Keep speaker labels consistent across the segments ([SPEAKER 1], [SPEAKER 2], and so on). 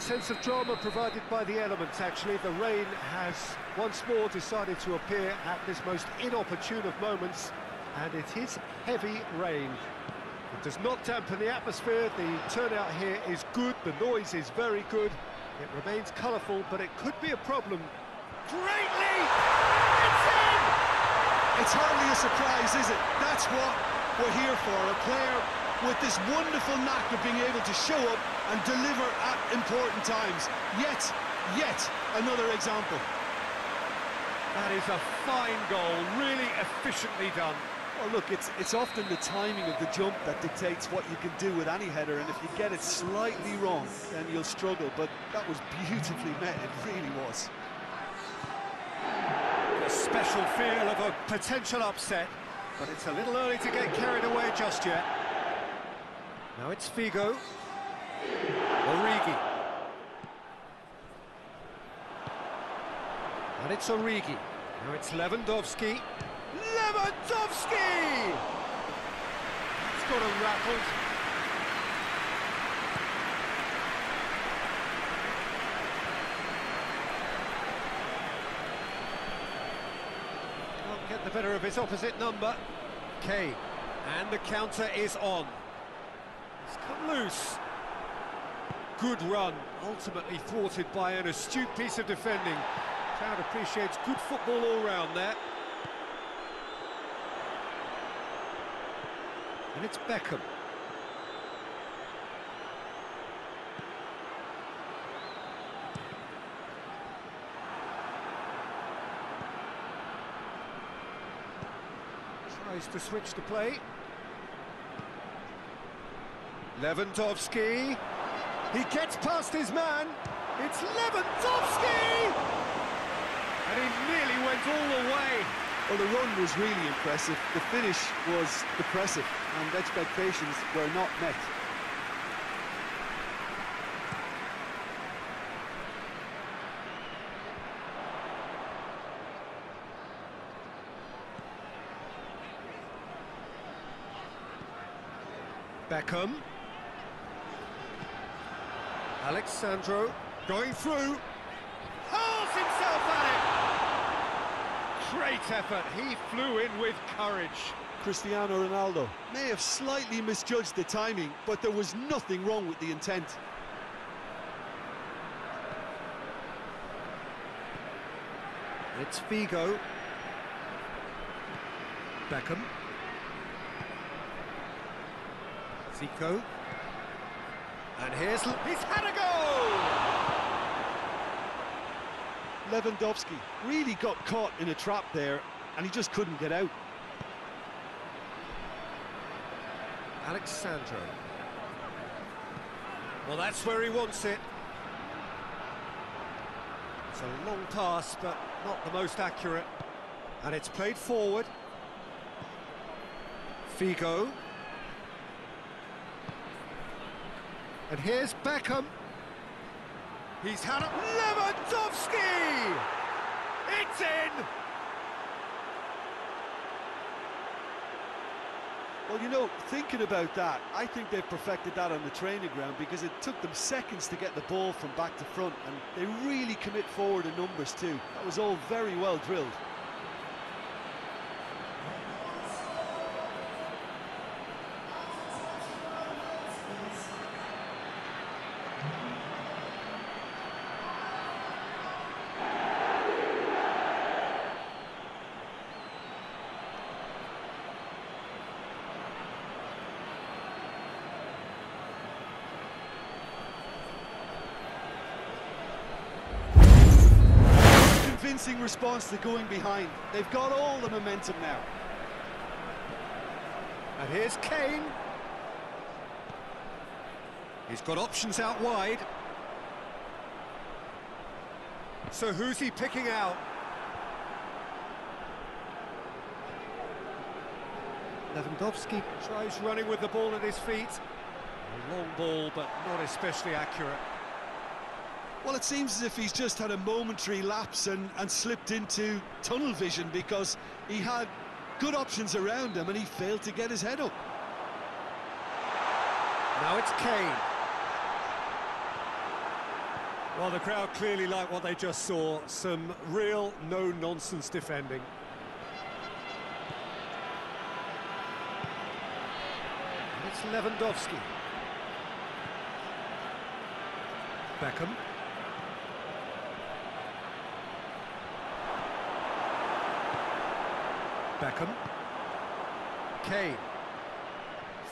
[SPEAKER 1] great sense of drama provided by the elements, actually. The rain has once more decided to appear at this most inopportune of moments, and it is heavy rain. It does not dampen the atmosphere, the turnout here is good, the noise is very good, it remains colourful, but it could be a problem. Greatly! It's in!
[SPEAKER 2] It's hardly a surprise, is it? That's what we're here for, a player with this wonderful knack of being able to show up and deliver at important times. Yet, yet another example.
[SPEAKER 1] That is a fine goal, really efficiently done.
[SPEAKER 2] Well, look, it's it's often the timing of the jump that dictates what you can do with any header, and if you get it slightly wrong, then you'll struggle. But that was beautifully met, it really was.
[SPEAKER 1] A special feel of a potential upset, but it's a little early to get carried away just yet. Now it's Figo. Origi. And it's Origi. Now it's Lewandowski. Lewandowski! It's got him rattled. Get the better of his opposite number. Kane. And the counter is on. Come loose. Good run, ultimately thwarted by an astute piece of defending. Crowd appreciates good football all round there. And it's Beckham. Tries to switch the play. Lewandowski. He gets past his man. It's Lewandowski! And he nearly went all the way.
[SPEAKER 2] Well, the run was really impressive. The finish was depressive, and expectations were not met.
[SPEAKER 1] Beckham. Sandro going through. Hurls himself at it! Great effort, he flew in with courage.
[SPEAKER 2] Cristiano Ronaldo may have slightly misjudged the timing, but there was nothing wrong with the intent.
[SPEAKER 1] It's Figo. Beckham. Zico. And here's... He's had a goal!
[SPEAKER 2] Lewandowski really got caught in a trap there, and he just couldn't get out.
[SPEAKER 1] Alex Sandro. Well, that's where he wants it. It's a long pass, but not the most accurate. And it's played forward. Figo. And here's Beckham. He's had it. Lewandowski! It's in!
[SPEAKER 2] Well, you know, thinking about that, I think they've perfected that on the training ground because it took them seconds to get the ball from back to front, and they really commit forward in numbers too. That was all very well drilled. Convincing response to going behind. They've got all the momentum now.
[SPEAKER 1] And here's Kane. He's got options out wide. So who's he picking out? Lewandowski tries running with the ball at his feet. A long ball, but not especially accurate.
[SPEAKER 2] Well, it seems as if he's just had a momentary lapse and, and slipped into tunnel vision because he had good options around him and he failed to get his head up.
[SPEAKER 1] Now it's Kane. Well, the crowd clearly like what they just saw. Some real no-nonsense defending. And it's Lewandowski. Beckham. Beckham. Kane.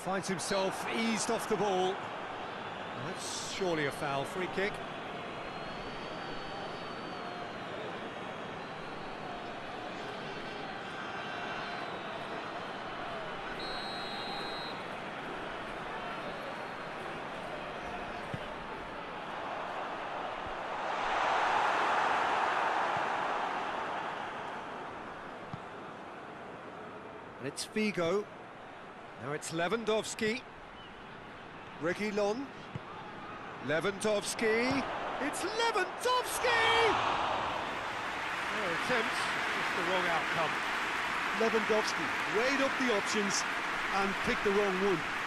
[SPEAKER 1] Finds himself eased off the ball. That's surely a foul. Free kick. And it's Figo. Now it's Lewandowski. Reguilon. Lewandowski. It's Lewandowski! No attempt, just the wrong outcome.
[SPEAKER 2] Lewandowski weighed up the options and picked the wrong one.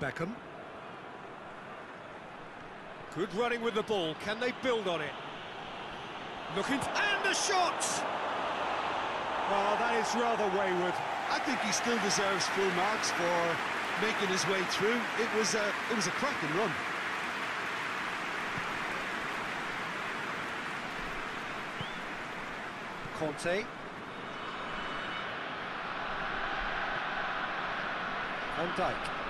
[SPEAKER 1] Beckham. Good running with the ball. Can they build on it? Looking and the shot. Well, that is rather wayward.
[SPEAKER 2] I think he still deserves full marks for making his way through. It was a it was a cracking run.
[SPEAKER 1] Conte. Van Dijk.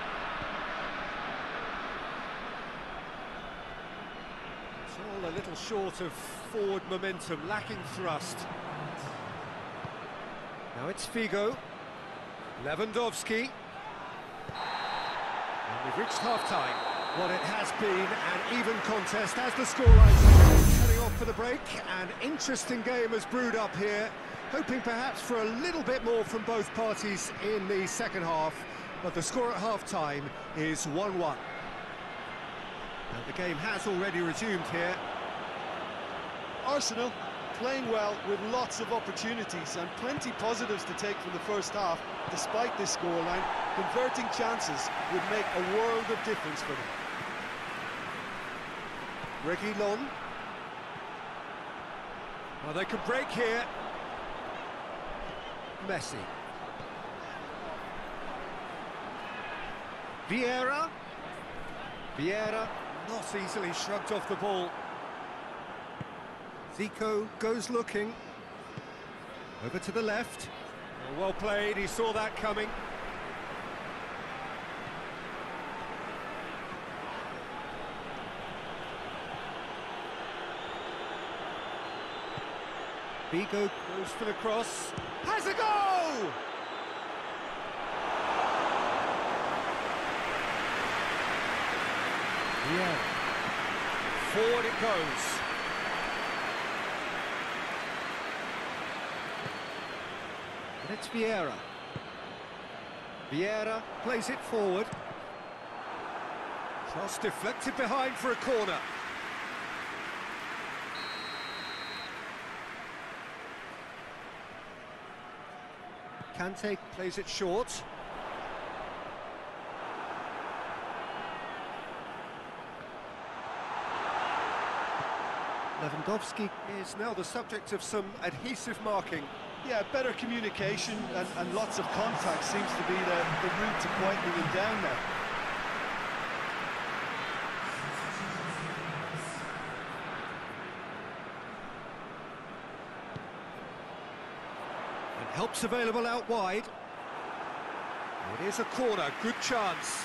[SPEAKER 1] It's all a little short of forward momentum, lacking thrust. Now it's Figo. Lewandowski. And we've reached half-time. What it has been an even contest as the scoreline heading off for the break. An interesting game has brewed up here, hoping perhaps for a little bit more from both parties in the second half. But the score at half-time is 1-1. Now the game has already resumed here.
[SPEAKER 2] Arsenal playing well with lots of opportunities and plenty positives to take from the first half, despite this scoreline. Converting chances would make a world of difference for them.
[SPEAKER 1] Reguilon. Well, they could break here. Messi. Vieira. Vieira not easily shrugged off the ball. Zico goes looking. Over to the left. Well played, he saw that coming. Figo goes for the cross. Has a goal! Yeah. Forward it goes. And it's Vieira. Vieira plays it forward. Cross deflected behind for a corner. Kante plays it short. Lewandowski is now the subject of some adhesive marking.
[SPEAKER 2] Yeah, better communication and, and lots of contact seems to be the, the route to quietening him down there.
[SPEAKER 1] And help's available out wide. It is a corner, good chance.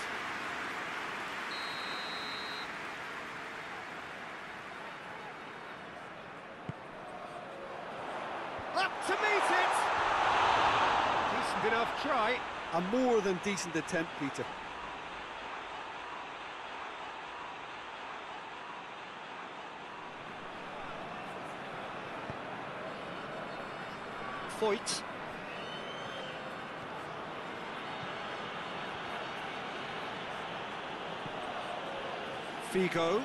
[SPEAKER 1] try.
[SPEAKER 2] A more than decent attempt, Peter.
[SPEAKER 1] Foyth. Figo.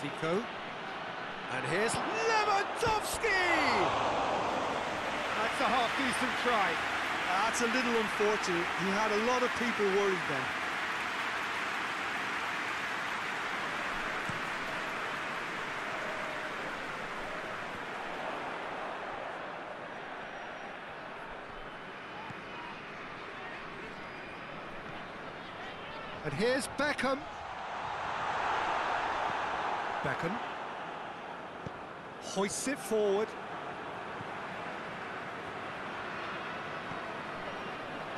[SPEAKER 1] Figo. And here's Lewandowski! That's a half-decent try.
[SPEAKER 2] That's a little unfortunate. He had a lot of people worried then.
[SPEAKER 1] And here's Beckham. Beckham. Hoists it forward.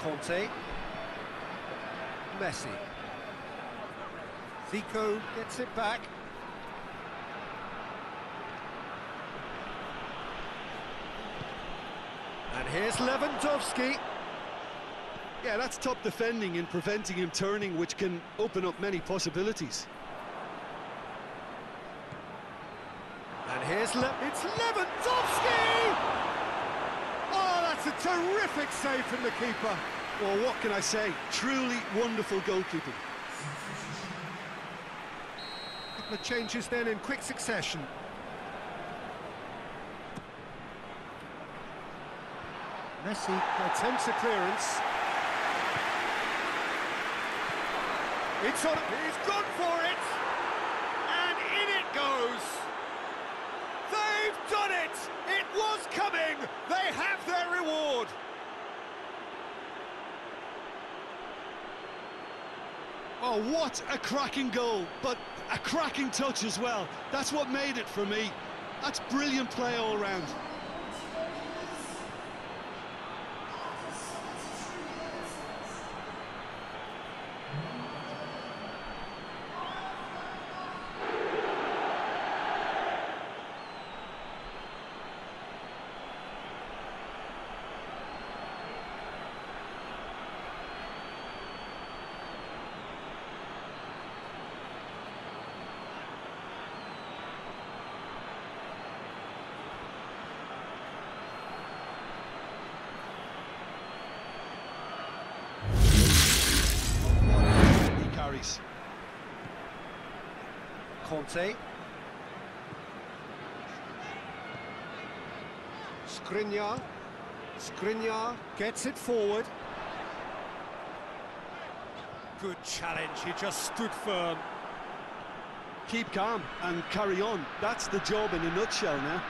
[SPEAKER 1] Conte. Messi. Zico gets it back. And here's Lewandowski.
[SPEAKER 2] Yeah, that's top defending and preventing him turning, which can open up many possibilities.
[SPEAKER 1] Here's Le it's Lewandowski! Oh, that's a terrific save from the keeper.
[SPEAKER 2] Well, what can I say? Truly wonderful goalkeeping.
[SPEAKER 1] Couple of changes then in quick succession. Messi attempts a clearance. It's on. He's gone for it, and in it goes. They've done it. It was coming. They have their reward.
[SPEAKER 2] Oh, what a cracking goal, but a cracking touch as well. That's what made it for me. That's brilliant play all round. He carries.
[SPEAKER 1] Conte. Skriniar. Skriniar gets it forward. Good challenge, he just stood firm.
[SPEAKER 2] Keep calm and carry on. That's the job in a nutshell now.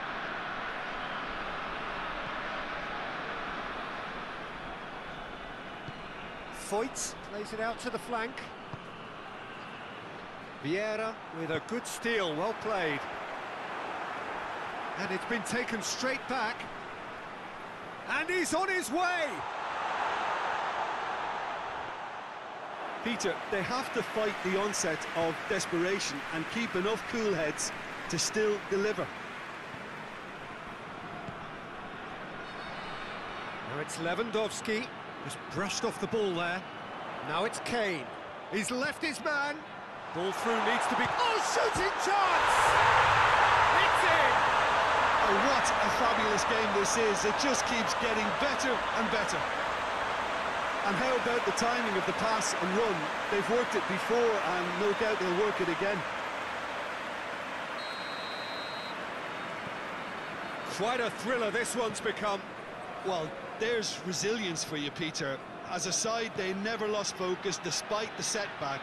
[SPEAKER 1] Foyth plays it out to the flank. Vieira with a good steal, well played. And it's been taken straight back. And he's on his way!
[SPEAKER 2] Peter, they have to fight the onset of desperation and keep enough cool heads to still deliver.
[SPEAKER 1] Now it's Lewandowski, just brushed off the ball there. Now it's Kane. He's left his man. Ball through needs to be... Oh, shooting chance! It's in!
[SPEAKER 2] Oh, what a fabulous game this is. It just keeps getting better and better. And how about the timing of the pass and run? They've worked it before and no doubt they'll work it again.
[SPEAKER 1] Quite a thriller this one's become.
[SPEAKER 2] Well, there's resilience for you, Peter. As a side, they never lost focus despite the setback.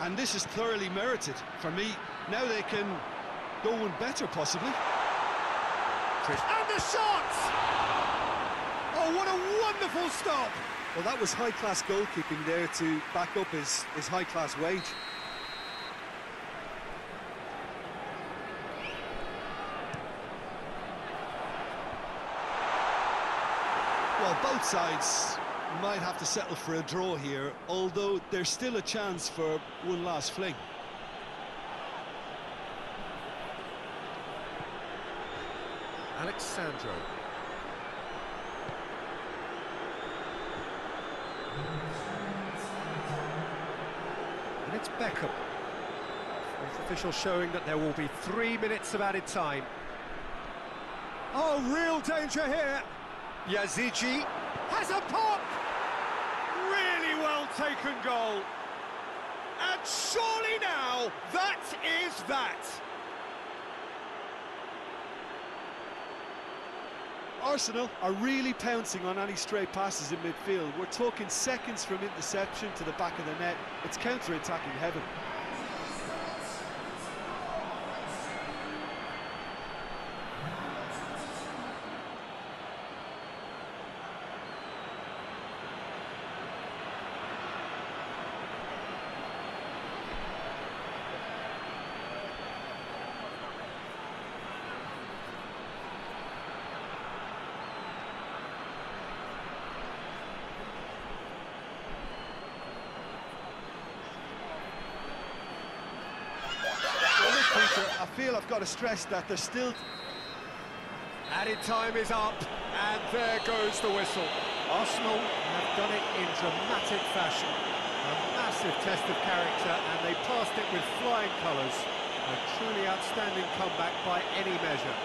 [SPEAKER 2] And this is thoroughly merited. For me, now they can go one better, possibly.
[SPEAKER 1] And the shot! Oh, what a wonderful stop!
[SPEAKER 2] Well, that was high-class goalkeeping there to back up his, his high-class wage. Well, both sides might have to settle for a draw here, although there's still a chance for one last fling.
[SPEAKER 1] Alex Sandro. And it's Beckham. Official showing that there will be three minutes of added time. Oh, real danger here. Yazici has a pop! really well taken goal. And surely now, that is that.
[SPEAKER 2] Arsenal are really pouncing on any stray passes in midfield. We're talking seconds from interception to the back of the net. It's counter-attacking heaven. I feel I've got to stress that there's still...
[SPEAKER 1] Added time is up, and there goes the whistle. Arsenal have done it in dramatic fashion. A massive test of character, and they passed it with flying colours. A truly outstanding comeback by any measure.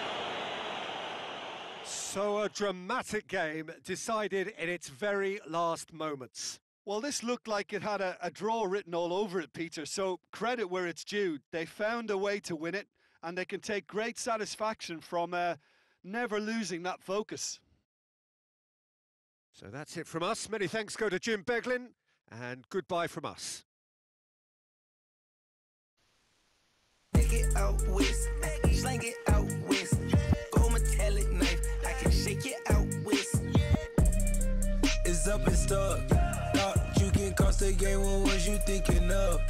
[SPEAKER 1] So a dramatic game decided in its very last moments.
[SPEAKER 2] Well, this looked like it had a, a, draw written all over it, Peter, so credit where it's due. They found a way to win it, and they can take great satisfaction from uh, never losing that focus.
[SPEAKER 1] So that's it from us. Many thanks go to Jim Beglin, and goodbye from us. Take it out west, slang it out west. Gold metallic knife, I can shake it out west. It's up and stuck the game, what was you thinking of?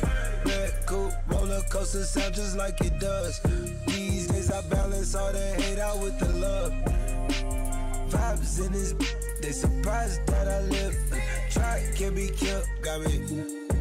[SPEAKER 1] Red coupe, roller coaster sound just like it does. These days I balance all the hate out with the love. Vibes in this, they surprised that I live. Try, can't be killed, got me